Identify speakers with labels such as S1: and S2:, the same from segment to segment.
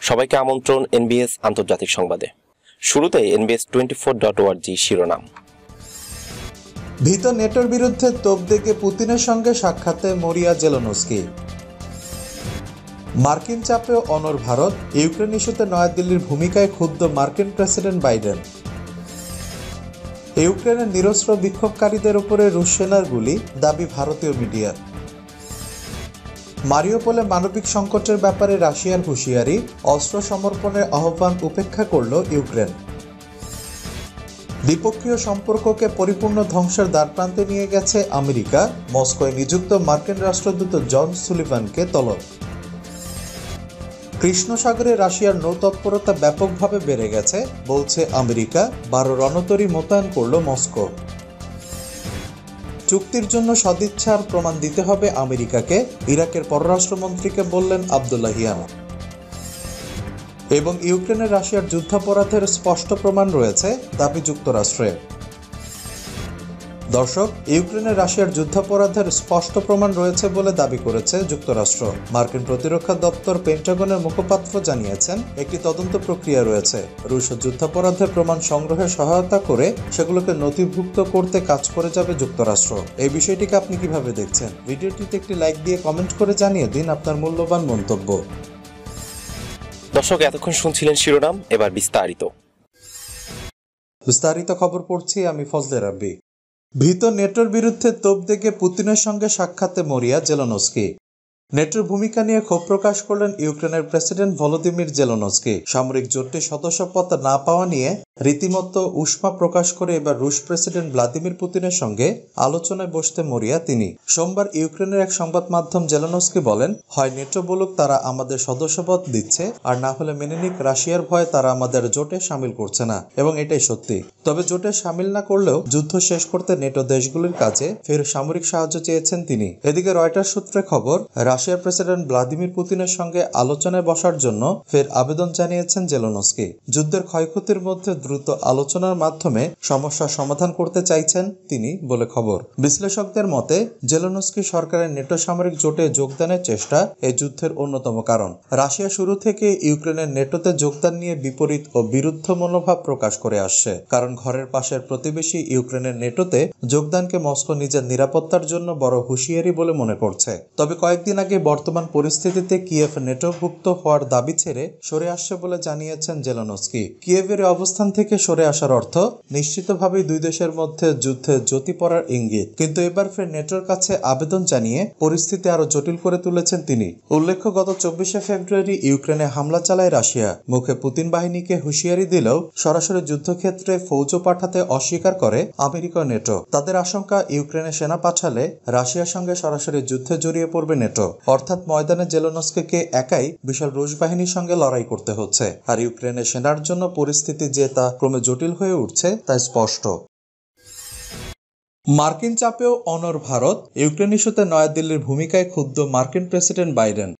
S1: সবাইকে আমন্ত্রণ এনবিএস আন্তর্জাতিক সংবাদে। শুরুতে এনবিএস টোয়েন্টি ফোর ডট ওয়ার্জি শিরোনাম।
S2: ভীত নেটোর বিরুদ্ধে তোপ দেখে পুতিনের সঙ্গে সাক্ষাতে মরিয়া জেলনস্কি। মার্কিন চাপে অনর ভারত, ইউক্রেন ইস্যুতে নয়াদিল্লির ভূমিকায় ক্ষুব্ধ মার্কিন প্রেসিডেন্ট বাইডেন। ইউক্রেনের নিরস্ত্র বিক্ষোভকারীদের উপরে রুশ সেনার গুলি, দাবি ভারতীয় মিডিয়ার। মারিওপোলে মানবিক সংকটের ব্যাপারে রাশিয়ার হুঁশিয়ারি, অস্ত্র সমর্পণের আহ্বান উপেক্ষা করল ইউক্রেন। দ্বিপক্ষীয় সম্পর্ককে পরিপূর্ণ ধ্বংসের দ্বারপ্রান্তে নিয়ে গেছে আমেরিকা, মস্কোয় নিযুক্ত মার্কিন রাষ্ট্রদূত জন সুলিভানকে তলব। কৃষ্ণ সাগরে রাশিয়ার নৌতৎপরতা ব্যাপকভাবে বেড়ে গেছে, বলছে আমেরিকা, বারো রণতরী মোতায়েন করল মস্কো। চুক্তির জন্য সদিচ্ছার প্রমাণ দিতে হবে আমেরিকাকে। ইরাকের পররাষ্ট্রমন্ত্রীকে বললেন আবদুল্লাহিয়ান এবং ইউক্রেনের রাশিয়ার যুদ্ধাপরাধের স্পষ্ট প্রমাণ রয়েছে দাবি যুক্তরাষ্ট্রের। দর্শক ইউক্রেনে রাশিয়ার যুদ্ধাপরাধের স্পষ্ট প্রমাণ রয়েছে বলে দাবি করেছে যুক্তরাষ্ট্র। মার্কিন প্রতিরক্ষা দপ্তর পেন্টাগনের মুখপাত্র জানিয়েছেন একটি তদন্ত প্রক্রিয়া রয়েছে। রুশ যুদ্ধাপরাধের প্রমাণ সংগ্রহে সহায়তা করে সেগুলোকে নথিভুক্ত করতে কাজ করে যাবে যুক্তরাষ্ট্র। এই বিষয়টিকে আপনি কীভাবে দেখছেন? ভিডিওটিতে একটি লাইক দিয়ে কমেন্ট করে জানিয়ে দিন আপনার মূল্যবান মন্তব্য।
S1: দর্শক এতক্ষণ শুনছিলেন শিরোনাম এবার বিস্তারিত।
S2: বিস্তারিত খবর পড়ছি আমি ফজলে রাব্বি। ভীত নেটোর বিরুদ্ধে তোপ দেখে পুতিনের সঙ্গে সাক্ষাতে মরিয়া জেলনস্কি। নেটোর ভূমিকা নিয়ে ক্ষোভ প্রকাশ করলেন ইউক্রেনের প্রেসিডেন্ট ভলোদিমির জেলনস্কি। সামরিক জোটটি সদস্যপদ না পাওয়া নিয়ে রীতিমতো উষ্মা প্রকাশ করে এবার রুশ প্রেসিডেন্ট ভ্লাদিমির পুতিনের সঙ্গে আলোচনায় বসতে মরিয়া তিনি। সোমবার ইউক্রেনের এক সংবাদ মাধ্যম জেলনস্কি বলেন, হয় নেটো বলুক তারা আমাদের সদস্যপদ দিচ্ছে, আর না হলে মেনে নিক রাশিয়ার ভয়ে তারা আমাদের জোটে সামিল করছে না। এবং এটাই সত্যি। তবে জোটে সামিল না করলেও যুদ্ধ শেষ করতে নেটো দেশগুলির কাছে ফের সামরিক সাহায্য চেয়েছেন তিনি। এদিকে রয়টার সূত্রে খবর, রাশিয়ার প্রেসিডেন্ট ভ্লাদিমির পুতিনের সঙ্গে আলোচনায় বসার জন্য ফের আবেদন জানিয়েছেন জেলনস্কি। যুদ্ধের ক্ষয়ক্ষতির মধ্যে দ্রুত আলোচনার মাধ্যমে সমস্যার সমাধান করতে চাইছেন তিনি বলে খবর। বিশ্লেষকদের মতে, জেলনস্কি সরকারের নেটো সামরিক জোটে যোগদানের চেষ্টা এই যুদ্ধের অন্যতম কারণ। রাশিয়া শুরু থেকে ইউক্রেনের নেটোতে যোগদান নিয়ে বিপরীত ও বিরুদ্ধ মনোভাব প্রকাশ করে আসছে। কারণ ঘরের পাশের প্রতিবেশী ইউক্রেনের নেটোতে যোগদানকে মস্কো নিজের নিরাপত্তার জন্য বড় হুঁশিয়ারি বলে মনে করছে। তবে কয়েকদিন আগে বর্তমান পরিস্থিতিতে কিয়েভ নেটোভুক্ত হওয়ার দাবি ছেড়ে সরে আসছে বলে জানিয়েছেন জেলনস্কি। কিয়েভের অবস্থান থেকে সরে আসার অর্থ, নিশ্চিতভাবেই দুই দেশের মধ্যে যুদ্ধে জ্যোতি পড়ার ইঙ্গিত। কিন্তু এবার ফের নেটোর কাছে আবেদন জানিয়ে পরিস্থিতি আরও জটিল করে তুলেছেন তিনি। উল্লেখ্য, গত চব্বিশে ফেব্রুয়ারি ইউক্রেনে হামলা চালায় রাশিয়া। মুখে পুতিন বাহিনীকে হুঁশিয়ারি দিলেও সরাসরি যুদ্ধক্ষেত্রে ফৌজ পাঠাতে অস্বীকার করে আমেরিকা নেটো। তাদের আশঙ্কা, ইউক্রেনে সেনা পাঠালে রাশিয়ার সঙ্গে সরাসরি যুদ্ধে জড়িয়ে পড়বে নেটো। অর্থাৎ ময়দানে জেলোনস্কে একাই বিশাল রুশ বাহিনীর সঙ্গে লড়াই করতে হচ্ছে। আর ইউক্রেনের সেনার জন্য পরিস্থিতি যে তা ক্রমে জটিল হয়ে উঠছে তা স্পষ্ট। মার্কিন চাপেও অনর ভারত, ইউক্রেন ইস্যুতে নয়াদিল্লির ভূমিকায় ক্ষুব্ধ মার্কিন প্রেসিডেন্ট বাইডেন।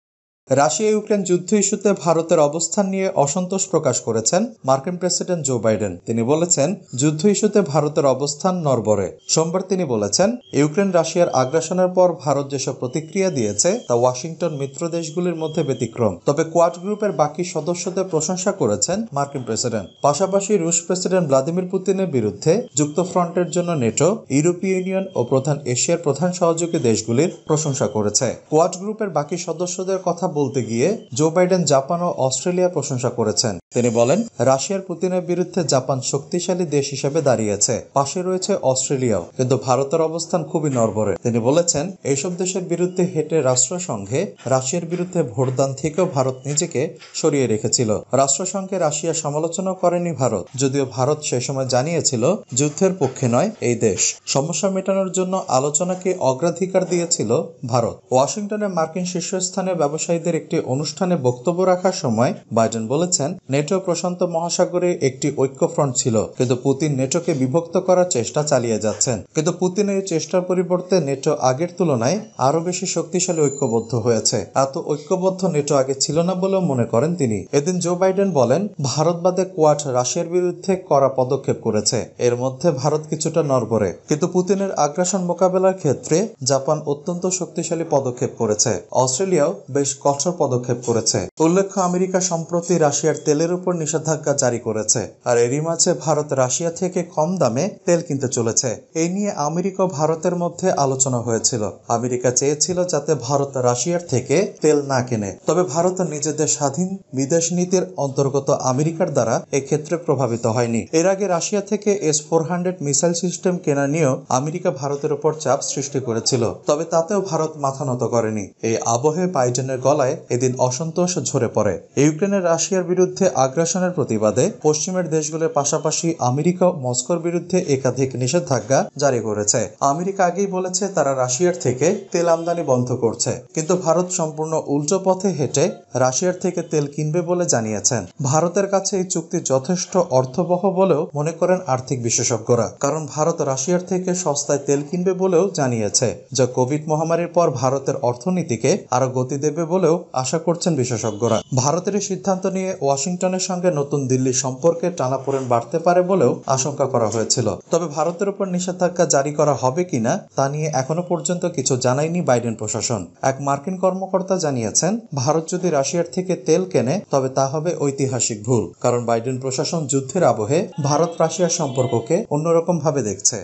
S2: রাশিয়া ইউক্রেন যুদ্ধ ইস্যুতে ভারতের অবস্থান নিয়ে অসন্তোষ প্রকাশ করেছেন মার্কিন প্রেসিডেন্ট জো বাইডেন। তিনি বলেছেন, যুদ্ধ ইস্যুতে ভারতের অবস্থান নরবরে সোমবার তিনি বলেছেন, ইউক্রেন রাশিয়ার আগ্রাসনের পর ভারত যেসব প্রতিক্রিয়া দিয়েছে, তা ওয়াশিংটন মিত্র দেশগুলির মধ্যে ব্যতিক্রম। তবে কোয়াড গ্রুপের বাকি সদস্যদের প্রশংসা করেছেন মার্কিন প্রেসিডেন্ট। পাশাপাশি রুশ প্রেসিডেন্ট ভ্লাদিমির পুতিনের বিরুদ্ধে যুক্ত ফ্রন্টের জন্য নেটো, ইউরোপীয় ইউনিয়ন ও প্রধান এশিয়ার প্রধান সহযোগী দেশগুলির প্রশংসা করেছে। কোয়াড গ্রুপের বাকি সদস্যদের কথা বলতে গিয়ে জো বাইডেন জাপান ও অস্ট্রেলিয়া প্রশংসা করেছেন। তিনি বলেন, রাশিয়ার পুতিনের বিরুদ্ধে জাপান শক্তিশালী দেশ হিসেবে দাঁড়িয়েছে। পাশে রয়েছে অস্ট্রেলিয়াও, কিন্তু ভারতের অবস্থান খুবই নরবরে তিনি বলেছেন, এইসব দেশের বিরুদ্ধে হেঁটে রাষ্ট্রসংঘে রাশিয়ার বিরুদ্ধে ভোটদান থেকেও ভারত নিজেকে সরিয়ে রেখেছিল। রাষ্ট্রসংঘে রাশিয়া সমালোচনা করেনি ভারত, যদিও ভারত সে সময় জানিয়েছিল, যুদ্ধের পক্ষে নয়, এই দেশ। সমস্যা মেটানোর জন্য আলোচনাকে অগ্রাধিকার দিয়েছিল ভারত। ওয়াশিংটনে মার্কিন শীর্ষস্থানীয় ব্যবসায়ীদের একটি অনুষ্ঠানে বক্তব্য রাখার সময় বাইডেন বলেছেন, নেটো প্রশান্ত মহাসাগরে একটি ঐক্যফ্রন্ট ছিল, কিন্তু পুতিন নেটোকে বিভক্ত করার চেষ্টা চালিয়ে যাচ্ছেন। কিন্তু পুতিনের চেষ্টার পরিবর্তে নেটো আগের তুলনায় আরও বেশি শক্তিশালী ঐক্যবদ্ধ হয়েছে। এত ঐক্যবদ্ধ নেটো আগে ছিল না বলেও মনে করেন তিনি। এদিন জো বাইডেন বলেন, ভারত বাদে কোয়াট রাশিয়ার বিরুদ্ধে করা পদক্ষেপ করেছে। এর মধ্যে ভারত কিছুটা নরবরে কিন্তু পুতিনের আগ্রাসন মোকাবেলার ক্ষেত্রে জাপান অত্যন্ত শক্তিশালী পদক্ষেপ করেছে। অস্ট্রেলিয়াও বেশ কঠোর কঠোর পদক্ষেপ করেছে। উল্লেখ্য, আমেরিকা সম্প্রতি রাশিয়ার তেলের উপর নিষেধাজ্ঞা জারি করেছে, আর এরই মাঝে ভারত রাশিয়া থেকে কম দামে তেল কিনতে চলেছে। এই নিয়ে আমেরিকা ও ভারতের মধ্যে আলোচনা হয়েছিল। আমেরিকা চেয়েছিল যাতে ভারত রাশিয়ার থেকে তেল না কেনে। তবে ভারত নিজেদের স্বাধীন বিদেশ নীতির অন্তর্গত আমেরিকার দ্বারা এক্ষেত্রে প্রভাবিত হয়নি। এর আগে রাশিয়া থেকে S four hundred missile system কেনা নিয়েও আমেরিকা ভারতের উপর চাপ সৃষ্টি করেছিল, তবে তাতেও ভারত মাথা নত করেনি। এই আবহে বাইডেনের গলায় এদিন অসন্তোষ ঝরে পড়ে। ইউক্রেনের রাশিয়ার বিরুদ্ধে আগ্রাসনের প্রতিবাদে পশ্চিমের দেশগুলোর পাশাপাশি আমেরিকা মস্কোর বিরুদ্ধে একাধিক নিষেধাজ্ঞা জারি করেছে। আমেরিকা আগেই বলেছে তারা রাশিয়ার থেকে তেল আমদানি বন্ধ করছে। কিন্তু ভারত সম্পূর্ণ উল্টো পথে হেঁটে রাশিয়ার থেকে তেল কিনবে বলে জানিয়েছেন। ভারতের কাছে এই চুক্তি যথেষ্ট অর্থবহ বলেও মনে করেন আর্থিক বিশেষজ্ঞরা। কারণ ভারত রাশিয়ার থেকে সস্তায় তেল কিনবে বলেও জানিয়েছে, যা কোভিড মহামারীর পর ভারতের অর্থনীতিকে আরও গতি দেবে বলেও আশা করছেন বিশেষজ্ঞরা। ভারতের এই সিদ্ধান্ত নিয়ে ওয়াশিংটনের সঙ্গে নতুন দিল্লির সম্পর্কে টানাপোড়েন বাড়তে পারে বলেও আশঙ্কা করা হয়েছিল। তবে ভারতের উপর নিষেধাজ্ঞা জারি করা হবে কিনা তা নিয়ে এখনও পর্যন্ত কিছু জানায়নি বাইডেন প্রশাসন। এক মার্কিন কর্মকর্তা জানিয়েছেন, ভারত যদি রাশিয়ার থেকে তেল কেনে, তবে তা হবে ঐতিহাসিক ভুল, কারণ বাইডেন প্রশাসন যুদ্ধের আবহে ভারত রাশিয়ার সম্পর্ককে অন্যরকম ভাবে দেখছে।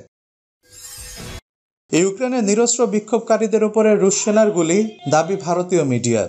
S2: ইউক্রেনের নিরস্ত্র বিক্ষোভকারীদের উপরে রুশ সেনার গুলি, দাবি ভারতীয় মিডিয়ার।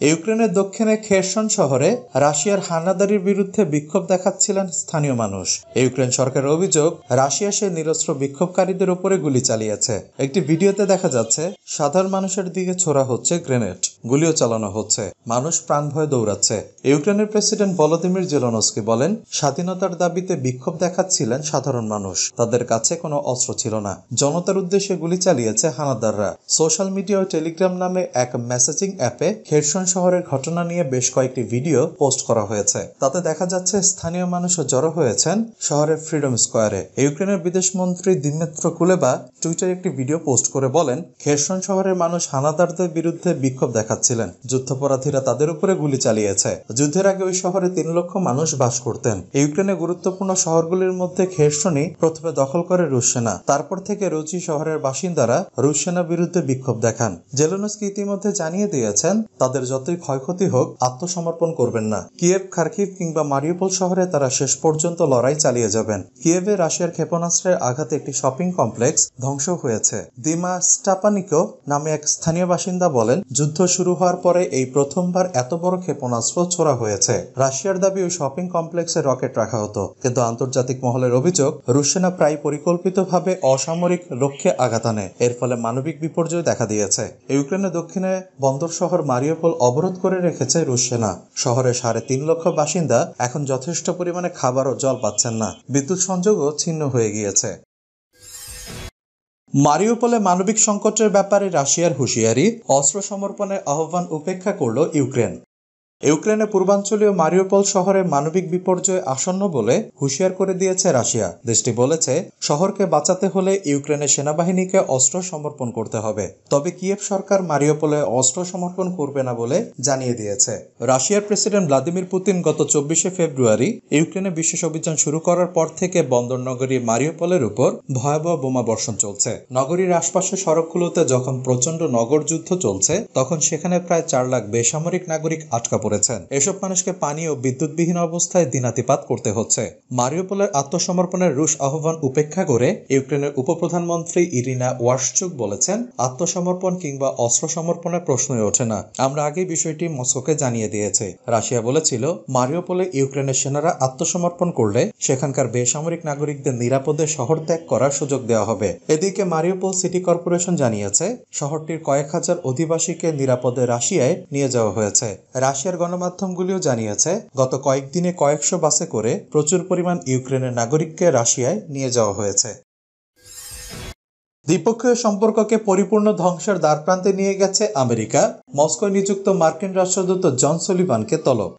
S2: ইউক্রেনের দক্ষিণে খেরসন শহরে রাশিয়ার হানাদারির বিরুদ্ধে বিক্ষোভ দেখাচ্ছিলেন স্থানীয় মানুষ। ইউক্রেন সরকারের অভিযোগ, রাশিয়া সে নিরস্ত্র বিক্ষোভকারীদের উপরে গুলি চালিয়েছে। একটি ভিডিওতে দেখা যাচ্ছে, সাধারণ মানুষের দিকে ছোড়া হচ্ছে গ্রেনেড। গুলিও চালানো হচ্ছে। মানুষ প্রাণ ভয়ে দৌড়াচ্ছে। ইউক্রেনের প্রেসিডেন্ট ভলোদিমির জেলনস্কি বলেন, স্বাধীনতার দাবিতে বিক্ষোভ দেখাচ্ছিলেন সাধারণ মানুষ। তাদের কাছে কোনো অস্ত্র ছিল না। জনতার উদ্দেশ্যে গুলি চালিয়েছে হানাদাররা। সোশ্যাল মিডিয়া ও টেলিগ্রাম নামে এক মেসেজিং অ্যাপে খেরসন শহরের ঘটনা নিয়ে বেশ কয়েকটি ভিডিও পোস্ট করা হয়েছে। তাতে দেখা যাচ্ছে, স্থানীয় মানুষও জড়ো হয়েছেন শহরের ফ্রিডম স্কোয়ারে। ইউক্রেনের বিদেশ মন্ত্রী দিমেত্র কুলেবা টুইটারে একটি ভিডিও পোস্ট করে বলেন, খেরসন শহরের মানুষ হানাদারদের বিরুদ্ধে বিক্ষোভ দেখাচ্ছিলেন। যুদ্ধাপরাধীরা তাদের উপরে গুলি চালিয়েছে। যুদ্ধের আগে ওই শহরে তিন লক্ষ মানুষ বাস করতেন। ইউক্রেনের গুরুত্বপূর্ণ শহরগুলির মধ্যে খেরসনই প্রথমে দখল করে রুশ সেনা। তারপর থেকে রুচি শহরের বাসিন্দারা রুশ সেনা বিরুদ্ধে বিক্ষোভ দেখান। জেলোনস্কি ইতিমধ্যে জানিয়ে দিয়েছেন, তাদের যতই ক্ষয়ক্ষতি হোক, আত্মসমর্পণ করবেন না। কিয়েভ, খার্কিভ কিংবা মারিউপোল শহরে তারা শেষ পর্যন্ত লড়াই চালিয়ে যাবেন। কিয়েভে রাশিয়ার ক্ষেপণাস্ত্রের আঘাতে একটি শপিং কমপ্লেক্স ধ্বংস হয়েছে। দিমা স্টাপানিকো নামে এক স্থানীয় বাসিন্দা বলেন, যুদ্ধ শুরু হওয়ার পরে এই প্রথমবার এত বড় ক্ষেপণাস্ত্র ছোড়া হয়েছে। রাশিয়ার দাবি ওই শপিং কমপ্লেক্সে রকেট রাখা হতো। কিন্তু আন্তর্জাতিক মহলের অভিযোগ রুশ সেনা প্রায় পরিকল্পিতভাবে অসামরিক লক্ষ্যে আঘাত আনে। এর ফলে মানবিক বিপর্যয় দেখা দিয়েছে। ইউক্রেনের দক্ষিণে বন্দর শহর মারিওপোল অবরোধ করে রেখেছে রুশ সেনা শহরে সাড়ে তিন লক্ষ বাসিন্দা এখন যথেষ্ট পরিমাণে খাবার ও জল পাচ্ছেন না। বিদ্যুৎ সংযোগও ছিন্ন হয়ে গিয়েছে। মারিওপোলে মানবিক সংকটের ব্যাপারে রাশিয়ার হুঁশিয়ারি অস্ত্র সমর্পণের আহ্বান উপেক্ষা করল ইউক্রেন। ইউক্রেনের পূর্বাঞ্চলীয় মারিওপল শহরে মানবিক বিপর্যয় আসন্ন বলে হুঁশিয়ার করে দিয়েছে রাশিয়া। দেশটি বলেছে, শহরকে বাঁচাতে হলে ইউক্রেনের সেনাবাহিনীকে অস্ত্র সমর্পণ করতে হবে। তবে কিয়েভ সরকার মারিওপলে অস্ত্র সমর্পণ করবে না বলে জানিয়ে দিয়েছে। রাশিয়ার প্রেসিডেন্ট ভ্লাদিমির পুতিন গত চব্বিশে ফেব্রুয়ারি ইউক্রেনে বিশেষ অভিযান শুরু করার পর থেকে বন্দর নগরী মারিওপলের উপর ভয়াবহ বোমা বর্ষণ চলছে। নগরীর আশপাশের সড়কগুলোতে যখন প্রচণ্ড নগর যুদ্ধ চলছে, তখন সেখানে প্রায় চার লাখ বেসামরিক নাগরিক আটকা পড়েছেন এসব মানুষকে পানি ও বিদ্যুৎবিহীন অবস্থায় দিনাতিপাত করতে হচ্ছে। মারিওপোলের আত্মসমর্পণের রুশ আহ্বান উপেক্ষা করে ইউক্রেনের উপপ্রধানমন্ত্রী ইরিনা ওয়ার্সচুক বলেছেন, আত্মসমর্পণ কিংবা অস্ত্র সমর্পণের প্রশ্নই ওঠে না। আমরা আগে বিষয়টি মস্কোকে জানিয়ে দিয়েছে। রাশিয়া বলেছিল, মারিওপোলে ইউক্রেনের সেনারা আত্মসমর্পণ করলে সেখানকার বেসামরিক নাগরিকদের নিরাপদে শহর ত্যাগ করার সুযোগ দেওয়া হবে। এদিকে মারিওপোল সিটি কর্পোরেশন জানিয়েছে, শহরটির কয়েক হাজার অধিবাসীকে নিরাপদে রাশিয়ায় নিয়ে যাওয়া হয়েছে। রাশিয়ার গণমাধ্যমগুলিও জানিয়েছে, গত কয়েকদিনে কয়েকশো বাসে করে প্রচুর পরিমাণ ইউক্রেনের নাগরিককে রাশিয়ায় নিয়ে যাওয়া হয়েছে। দ্বিপক্ষীয় সম্পর্ককে পরিপূর্ণ ধ্বংসের দ্বারপ্রান্তে নিয়ে গেছে আমেরিকা। মস্কো নিযুক্ত মার্কিন রাষ্ট্রদূত জন সলিভানকে তলব।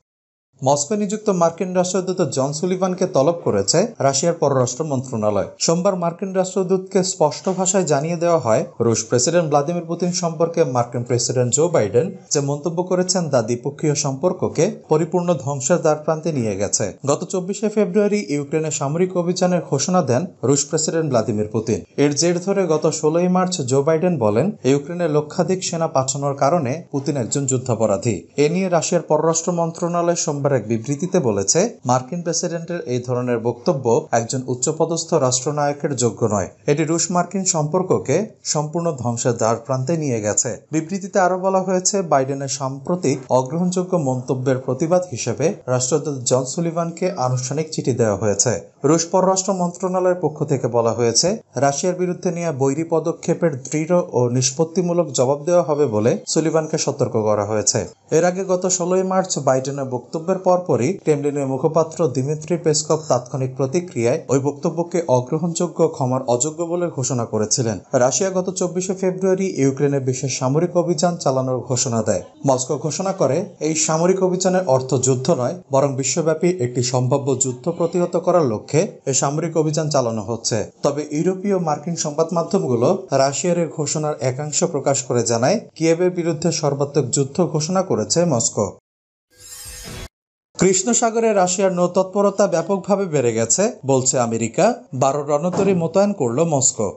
S2: মস্কো নিযুক্ত মার্কিন রাষ্ট্রদূত জন সুলিভানকে তলব করেছে রাশিয়ার পররাষ্ট্র মন্ত্রণালয়। সোমবার মার্কিন রাষ্ট্রদূতকে স্পষ্ট ভাষায় জানিয়ে দেওয়া হয়, রুশ প্রেসিডেন্ট ভ্লাদিমির পুতিন সম্পর্কে মার্কিন প্রেসিডেন্ট জো বাইডেন যে মন্তব্য করেছেন তা দ্বিপক্ষীয় সম্পর্ককে পরিপূর্ণ ধ্বংসের দ্বার প্রান্তে নিয়ে গেছে। গত চব্বিশে ফেব্রুয়ারি ইউক্রেনের সামরিক অভিযানের ঘোষণা দেন রুশ প্রেসিডেন্ট ভ্লাদিমির পুতিন। এর জের ধরে গত ষোলোই মার্চ জো বাইডেন বলেন, ইউক্রেনে লক্ষাধিক সেনা পাঠানোর কারণে পুতিন একজন যুদ্ধাপরাধী। এ নিয়ে রাশিয়ার পররাষ্ট্র মন্ত্রণালয় সোমবার এক বিবৃতিতে বলেছে, মার্কিন প্রেসিডেন্টের এই ধরনের বক্তব্য একজন উচ্চপদস্থ রাষ্ট্রনায়কের যোগ্য নয়। এটি রুশ মার্কিন সম্পর্ককে সম্পূর্ণ ধ্বংসের দ্বার প্রান্তে নিয়ে গেছে। বিবৃতিতে আরও বলা হয়েছে, বাইডেনের সাম্প্রতিক অগ্রহণযোগ্য মন্তব্যের প্রতিবাদ হিসেবে রাষ্ট্রদূত জন সুলিভানকে আনুষ্ঠানিক চিঠি দেওয়া হয়েছে। রুশ পররাষ্ট্র মন্ত্রণালয়ের পক্ষ থেকে বলা হয়েছে, রাশিয়ার বিরুদ্ধে নেওয়া বৈরী পদক্ষেপের দৃঢ় ও নিষ্পত্তিমূলক জবাব দেওয়া হবে বলে সুলিভানকে সতর্ক করা হয়েছে। এর আগে গত ষোলোই মার্চ বাইডেনের বক্তব্যের পরপরই ক্রেমলিনের মুখপাত্র দিমিত্রি পেসকভ তাৎক্ষণিক প্রতিক্রিয়ায় ওই বক্তব্যকে অগ্রহণযোগ্য, ক্ষমার অযোগ্য বলে ঘোষণা করেছিলেন। রাশিয়া গত চব্বিশে ফেব্রুয়ারি ইউক্রেনে বিশেষ সামরিক অভিযান চালানোর ঘোষণা দেয়। মস্কো ঘোষণা করে, এই সামরিক অভিযানের অর্থ যুদ্ধ নয়, বরং বিশ্বব্যাপী একটি সম্ভাব্য যুদ্ধ প্রতিহত করার লক্ষ্যে এই সামরিক অভিযান চালানো হচ্ছে। তবে ইউরোপীয় মার্কিন সংবাদ মাধ্যমগুলো রাশিয়ার ঘোষণার একাংশ প্রকাশ করে জানায়, কিয়েভের বিরুদ্ধে সর্বাত্মক যুদ্ধ ঘোষণা করেছে মস্কো। কৃষ্ণ সাগরে রাশিয়ার নৌতৎপরতা ব্যাপকভাবে বেড়ে গেছে বলছে আমেরিকা। বারো রণতরী মোতায়েন করল মস্কো।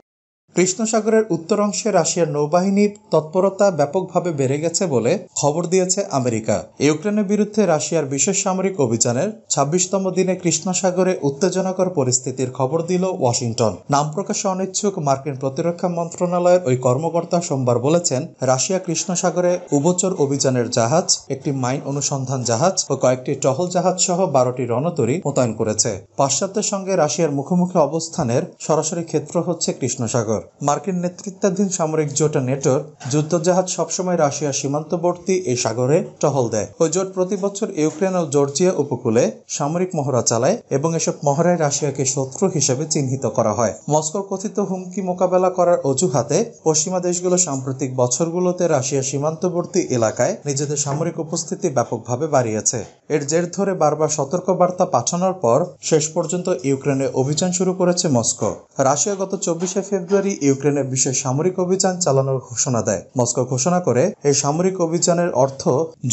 S2: কৃষ্ণ সাগরের উত্তর অংশে রাশিয়ার নৌবাহিনীর তৎপরতা ব্যাপকভাবে বেড়ে গেছে বলে খবর দিয়েছে আমেরিকা। ইউক্রেনের বিরুদ্ধে রাশিয়ার বিশেষ সামরিক অভিযানের ছাব্বিশতম দিনে কৃষ্ণ সাগরে উত্তেজনাকর পরিস্থিতির খবর দিল ওয়াশিংটন। নাম প্রকাশে অনিচ্ছুক মার্কিন প্রতিরক্ষা মন্ত্রণালয়ের ওই কর্মকর্তা সোমবার বলেছেন, রাশিয়া কৃষ্ণ সাগরে উভচর অভিযানের জাহাজ, একটি মাইন অনুসন্ধান জাহাজ ও কয়েকটি টহল জাহাজ সহ বারোটি রণতরী মোতায়েন করেছে। পাশ্চাত্যের সঙ্গে রাশিয়ার মুখোমুখি অবস্থানের সরাসরি ক্ষেত্র হচ্ছে কৃষ্ণ সাগর মার্কিন নেতৃত্বাধীন সামরিক জোট নেটোর যুদ্ধজাহাজ সবসময় রাশিয়ার সীমান্তবর্তী এই সাগরে টহল দেয়। ওই জোট প্রতি বছর ইউক্রেন ও জর্জিয়া উপকূলে সামরিক মহড়া চালায় এবং এসব মহড়ায় রাশিয়াকে শত্রু হিসেবে চিহ্নিত করা হয়। মস্কোর কথিত হুমকি মোকাবেলা করার অজুহাতে পশ্চিমা দেশগুলো সাম্প্রতিক বছরগুলোতে রাশিয়ার সীমান্তবর্তী এলাকায় নিজেদের সামরিক উপস্থিতি ব্যাপকভাবে বাড়িয়েছে। এর জের ধরে বারবার সতর্কবার্তা পাঠানোর পর শেষ পর্যন্ত ইউক্রেনে অভিযান শুরু করেছে মস্কো। রাশিয়া গত চব্বিশে ফেব্রুয়ারি ইউক্রেনে বিশেষ সামরিক অভিযান চালানোর ঘোষণা দেয়। মস্কো ঘোষণা করে, এই সামরিক অভিযানের অর্থ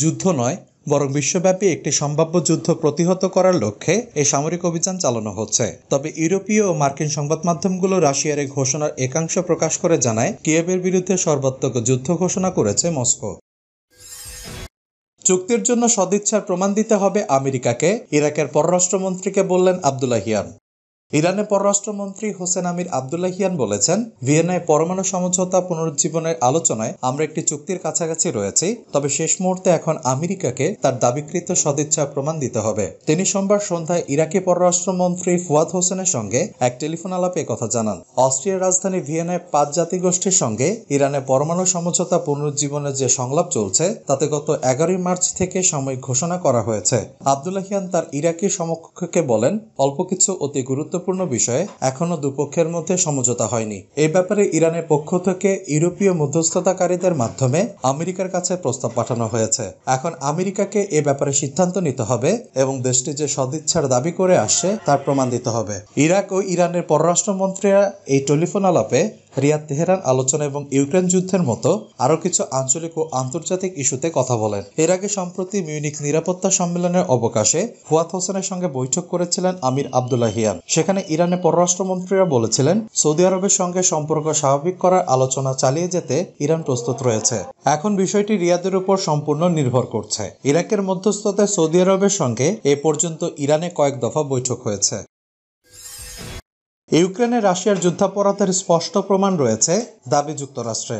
S2: যুদ্ধ নয়, বরং বিশ্বব্যাপী একটি সম্ভাব্য যুদ্ধ প্রতিহত করার লক্ষ্যে এই সামরিক অভিযান চালানো হচ্ছে। তবে ইউরোপীয় ও মার্কিন সংবাদ মাধ্যমগুলো রাশিয়ার এই ঘোষণার একাংশ প্রকাশ করে জানায়, কিয়েভের বিরুদ্ধে সর্বাত্মক যুদ্ধ ঘোষণা করেছে মস্কো। চুক্তির জন্য সদিচ্ছার প্রমাণ দিতে হবে আমেরিকাকে, ইরাকের পররাষ্ট্রমন্ত্রীকে বললেন আবদুল্লাহিয়ান ইরানের পররাষ্ট্রমন্ত্রী হোসেন আমির আবদুল্লাহিয়ান বলেছেন, ভিয়েনায় পরমাণু সমঝোতা পুনরুজ্জীবনের আলোচনায় আমরা একটি চুক্তির কাছাকাছি রয়েছি, তবে শেষ মুহূর্তে এখন আমেরিকাকে তার দাবিকৃত সদিচ্ছা প্রমাণ দিতে হবে। তিনি সোমবার সন্ধ্যায় ইরাকি পররাষ্ট্রমন্ত্রী ফুয়াদ হোসেনের সঙ্গে এক টেলিফোন আলাপে কথা জানান। অস্ট্রিয়ার রাজধানী ভিয়েনায় পাঁচ জাতিগোষ্ঠীর সঙ্গে ইরানের পরমাণু সমঝোতা পুনরুজ্জীবনের যে সংলাপ চলছে, তাতে গত এগারোই মার্চ থেকে সাময়িক ঘোষণা করা হয়েছে। আবদুল্লাহিয়ান তার ইরাকি সমকক্ষকে বলেন, অল্প কিছু অতি গুরুত্ব গুরুত্বপূর্ণ বিষয়ে এখনও দুপক্ষের মধ্যে সমঝোতা হয়নি। এ ব্যাপারে ইরানের পক্ষ থেকে ইউরোপীয় মধ্যস্থতাকারীদের মাধ্যমে আমেরিকার কাছে প্রস্তাব পাঠানো হয়েছে। এখন আমেরিকাকে এ ব্যাপারে সিদ্ধান্ত নিতে হবে এবং দেশটি যে সদিচ্ছার দাবি করে আসছে, তার প্রমাণ দিতে হবে। ইরাক ও ইরানের পররাষ্ট্রমন্ত্রীরা এই টেলিফোন আলাপে রিয়াদ তেহরান আলোচনা এবং ইউক্রেন যুদ্ধের মতো আরও কিছু আঞ্চলিক ও আন্তর্জাতিক ইস্যুতে কথা বলেন। এর আগে সম্প্রতি মিউনিক নিরাপত্তা সম্মেলনের অবকাশে ফুয়াত হোসেনের সঙ্গে বৈঠক করেছিলেন আমির আবদুল্লাহিয়ান সেখানে ইরানের পররাষ্ট্রমন্ত্রীরা বলেছিলেন, সৌদি আরবের সঙ্গে সম্পর্ক স্বাভাবিক করার আলোচনা চালিয়ে যেতে ইরান প্রস্তুত রয়েছে। এখন বিষয়টি রিয়াদের উপর সম্পূর্ণ নির্ভর করছে। ইরাকের মধ্যস্থতায় সৌদি আরবের সঙ্গে এ পর্যন্ত ইরানে কয়েক দফা বৈঠক হয়েছে। ইউক্রেনে রাশিয়ার যুদ্ধাপরাধের স্পষ্ট প্রমাণ রয়েছে দাবি যুক্তরাষ্ট্রে।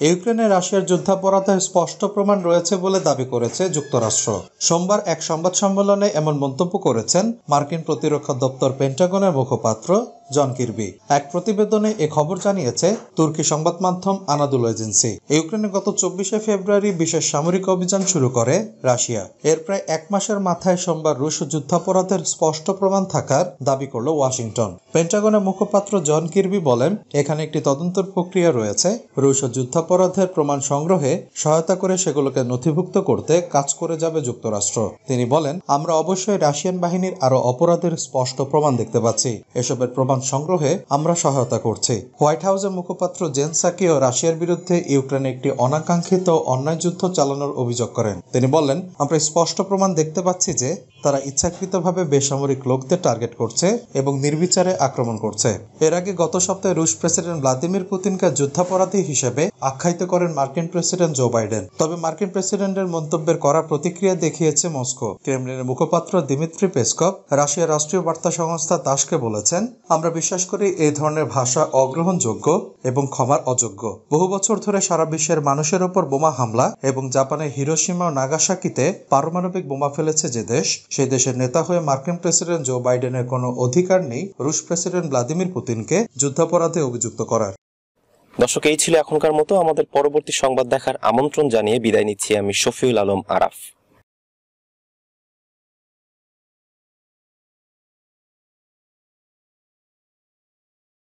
S2: ইউক্রেনে রাশিয়ার যুদ্ধাপরাধের স্পষ্ট প্রমাণ রয়েছে বলে দাবি করেছে যুক্তরাষ্ট্র। সোমবার এক সংবাদ সম্মেলনে এমন মন্তব্য করেছেন মার্কিন প্রতিরক্ষা দপ্তর পেন্টাগনের মুখপাত্র জন কিরবি। এক প্রতিবেদনে এ খবর জানিয়েছে, তুর্কি সংবাদ মাধ্যম আনাদুল এজেন্সি ইউক্রেনে গত চব্বিশে ফেব্রুয়ারি বিশেষ সামরিক অভিযান শুরু করে রাশিয়া। এর প্রায় এক মাসের মাথায় সোমবার রুশ যুদ্ধাপরাধের স্পষ্ট প্রমাণ থাকার দাবি করল ওয়াশিংটন। পেন্টাগনের মুখপাত্র জন কিরবি বলেন, এখানে একটি তদন্তর প্রক্রিয়া রয়েছে। রুশ যুদ্ধাপরাধের প্রমাণ সংগ্রহে সহায়তা করে সেগুলোকে নথিভুক্ত করতে কাজ করে যাবে যুক্তরাষ্ট্র। তিনি বলেন, আমরা অবশ্যই রাশিয়ান বাহিনীর আরও অপরাধের স্পষ্ট প্রমাণ দেখতে পাচ্ছি। এসবের প্রমাণ সংগ্রহে আমরা সহায়তা করছি। হোয়াইট হাউসের মুখপাত্র জেন সাকিও রাশিয়ার বিরুদ্ধে ইউক্রেনে একটি অনাকাঙ্ক্ষিত অন্যায় যুদ্ধ চালানোর অভিযোগ করেন। তিনি বলেন আমরা স্পষ্ট প্রমাণ দেখতে পাচ্ছি যে তারা ইচ্ছাকৃতভাবে বেসামরিক লোকদের টার্গেট করছে এবং নির্বিচারে আক্রমণ করছে। এর আগে গত সপ্তাহে রুশ প্রেসিডেন্ট ভ্লাদিমির পুতিনকে যুদ্ধাপরাধী হিসেবে আখ্যায়িত করেন মার্কিন প্রেসিডেন্ট জো বাইডেন। তবে মার্কিন প্রেসিডেন্টের মন্তব্যের করা প্রতিক্রিয়া দেখিয়েছে মস্কো। ক্রেমলিনের মুখপাত্র দিমিত্রি পেসকভ রাশিয়ার রাষ্ট্রীয় বার্তা সংস্থা তাসকে বলেছেন, আমরা বিশ্বাস করি এই ধরনের ভাষা অগ্রহণযোগ্য এবং ক্ষমার অযোগ্য। বহু বছর ধরে সারা বিশ্বের মানুষের ওপর বোমা হামলা এবং জাপানের হিরোসীমা ও নাগাসাকিতে পারমাণবিক বোমা ফেলেছে যে দেশ সেই দেশের নেতা হয়ে মার্কিন প্রেসিডেন্ট জো বাইডেনের কোনো অধিকার নেই রুশ প্রেসিডেন্ট ভ্লাদিমির পুতিনকে যুদ্ধাপরাধে অভিযুক্ত করার।
S1: দর্শক, এই ছিল এখনকার মতো। আমাদের পরবর্তী সংবাদ দেখার আমন্ত্রণ জানিয়ে বিদায় নিচ্ছি আমি শফিউল আলম আরাফ।